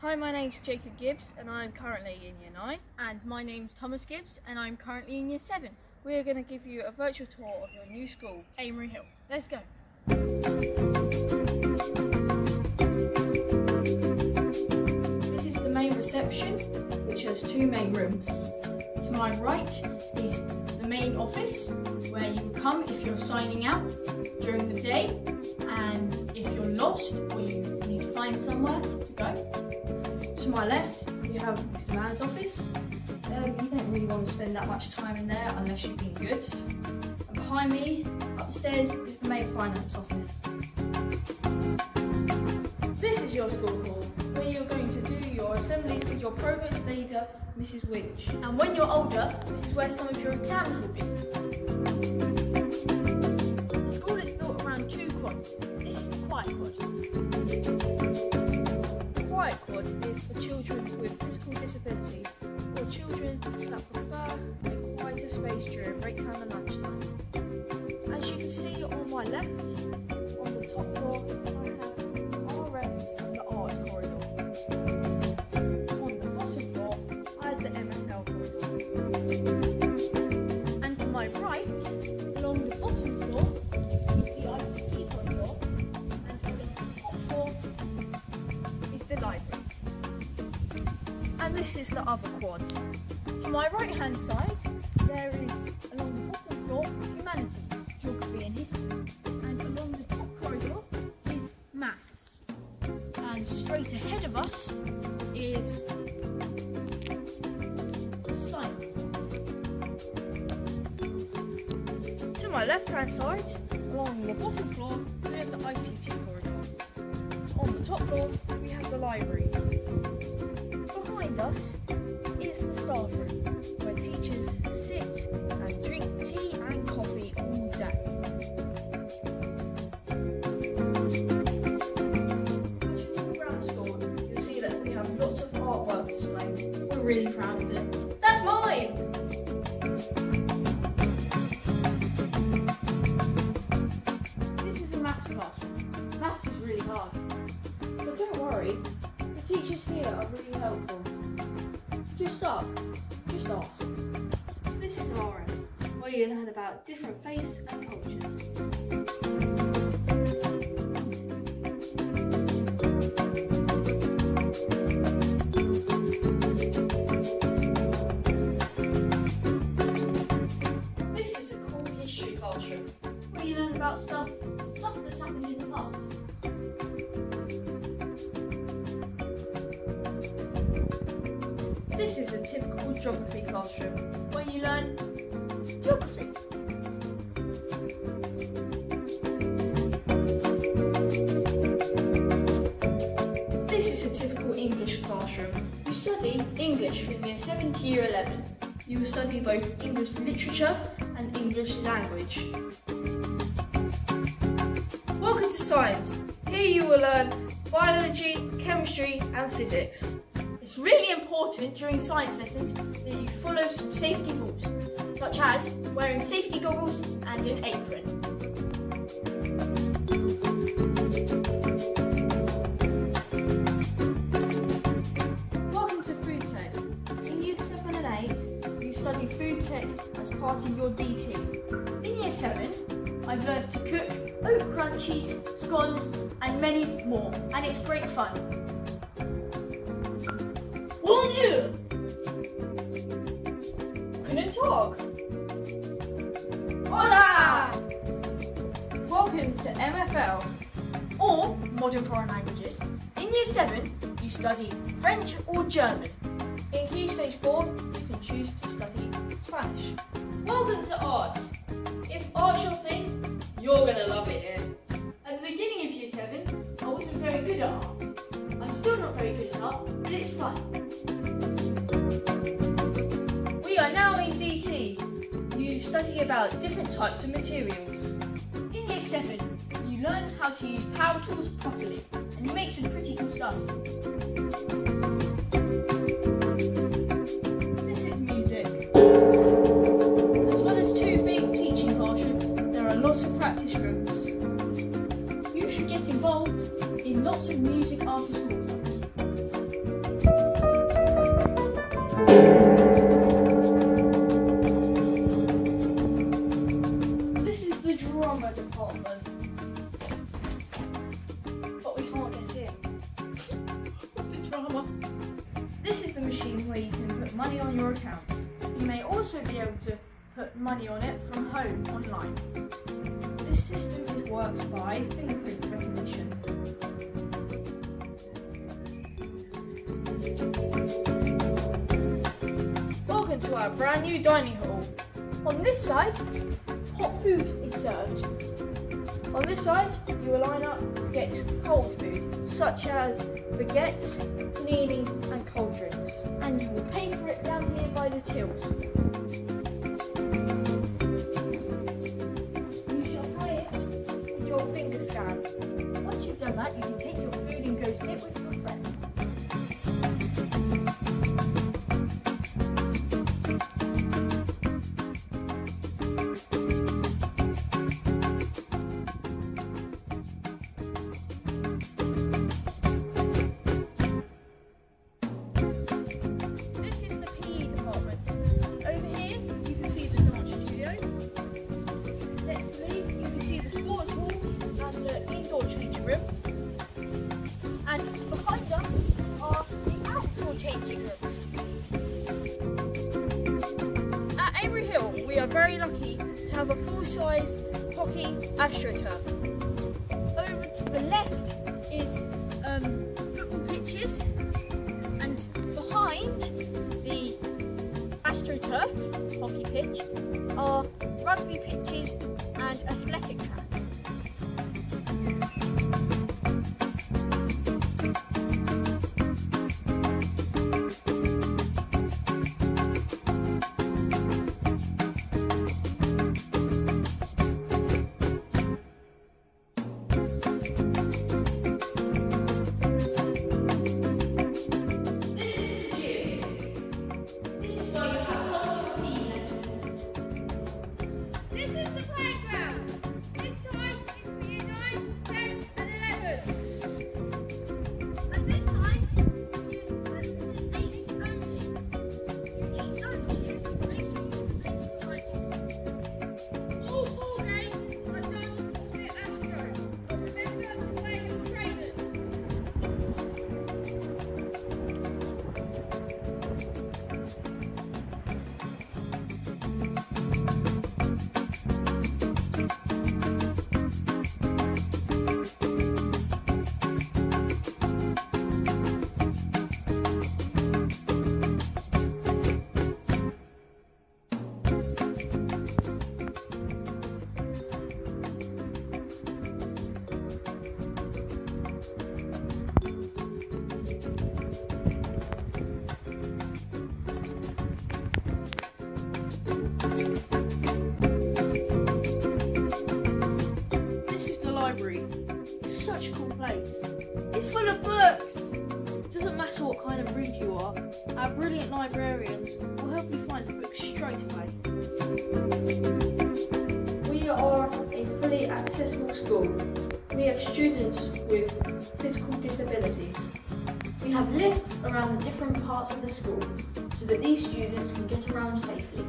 Hi, my name's Jacob Gibbs and I'm currently in Year 9. And my name's Thomas Gibbs, and I'm currently in Year 7, We are going to give you a virtual tour of your new school. Amery Hill. Let's go. This is the main reception, which has two main rooms. To my right is the main office, where you can come if you're signing out during the day, and if you're lost or you need to find somewhere to go. To my left, you have Mr. Mann's office. Um, you don't really want to spend that much time in there unless you've been good. And behind me, upstairs, is the main finance office. This is your school hall, where you're going to do your assemblies with your provost leader, Mrs. Winch. And when you're older, this is where some of your exams will be. The school is built around two quads. This is the quiet quad. Children with physical disabilities hand side, there is along the bottom floor humanities, geography and history. And along the top corridor is maths. And straight ahead of us is science. To my left hand side, along the bottom floor, we have the ICT corridor. On the top floor, we have the library. Behind us is the staff room, really proud of it. That's mine! This is a maths classroom. Maths is really hard. But don't worry, the teachers here are really helpful. Just stop. Just ask. This is RS, where you learn about different faiths and cultures. This is a typical geography classroom where you learn geography. This is a typical English classroom. You study English from year 7 to year 11. You will study both English literature and English language. Welcome to science. Here you will learn biology, chemistry and physics. It's really important during science lessons that you follow some safety rules, such as wearing safety goggles and an apron. Welcome to Food Tech. In Year 7 and 8, you study Food Tech as part of your DT. In year 7, I've learned to cook oat crunchies, scones, and many more, and it's great fun. Study French or German. In Key Stage 4, you can choose to study Spanish. Welcome to art. If art's your thing, you're gonna love it here. At the beginning of year 7, I wasn't very good at art. I'm still not very good at art, but it's fun. We are now in DT. You study about different types of materials. In year 7, you learn how to use power tools properly, and you make some pretty cool stuff. This is music. As well as two big teaching portions, there are lots of practice rooms. You should get involved in lots of music after school clubs. Put money on it from home online. This system is worked by fingerprint recognition. Welcome to our brand new dining hall. On this side, hot food is served. On this side, you will line up to get cold food, such as baguettes, paninis, and cold drinks. And you will pay for it down here by the tills. That, you can take your food and go sit with full-size hockey astroturf. Over to the left is um, football pitches Cool place. It's full of books. It doesn't matter what kind of reader you are, our brilliant librarians will help you find the book straight away. We are a fully accessible school. We have students with physical disabilities. We have lifts around the different parts of the school so that these students can get around safely.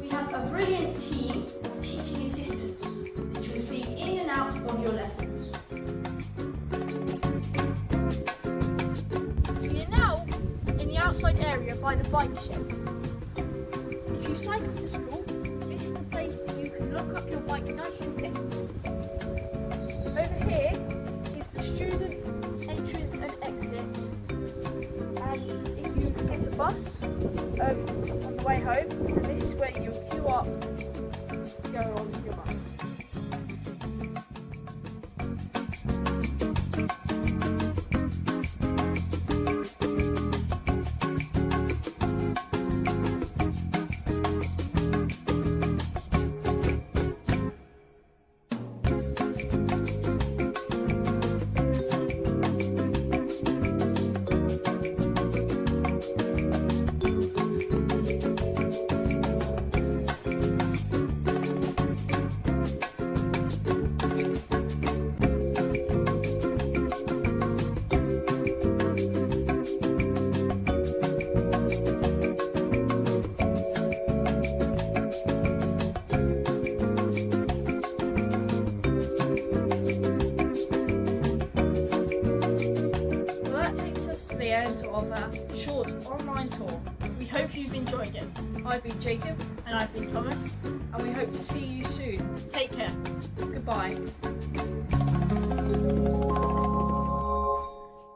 We have a brilliant team of teaching assistants which will see in and out of your lessons. We are now in the outside area by the bike sheds. Again to short online tour. We hope you've enjoyed it. I've been Jacob. And I've been Thomas. And we hope to see you soon. Take care. Goodbye.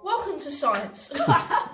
Welcome to science.